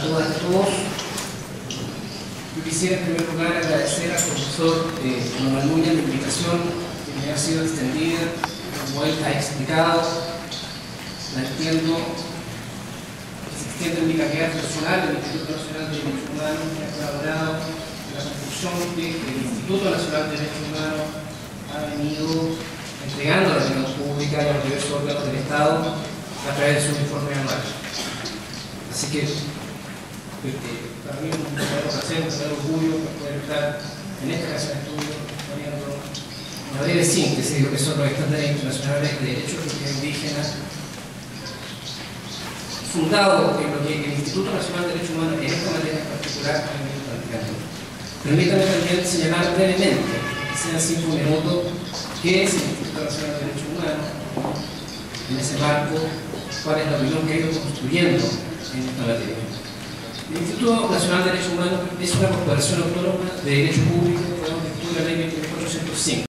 todos. Yo quisiera en primer lugar agradecer al profesor eh, Manuel Muña la invitación que me ha sido extendida, como él ha explicado, la entiendo, se extiende en mi carrera profesional, el Instituto Nacional de Derechos Humanos, que ha colaborado en la construcción que el Instituto Nacional de Derechos Humanos ha venido entregando a la opinión pública y a los diversos órganos del Estado a través de su informe anual. Así que este, para mí es un verdadero placer, un verdadero orgullo poder estar en esta casa de estudio poniendo una breve síntesis de lo que son los estándares internacionales de derechos indígenas fundado en lo que el Instituto Nacional de Derechos Humanos en esta materia en particular ha venido practicando. Permítanme también señalar brevemente, sean cinco minutos, qué es el Instituto Nacional de Derechos Humanos en ese marco, cuál es la opinión que ha ido construyendo en esta materia. El Instituto Nacional de Derechos Humanos es una corporación autónoma de derecho público, que la ley 2405.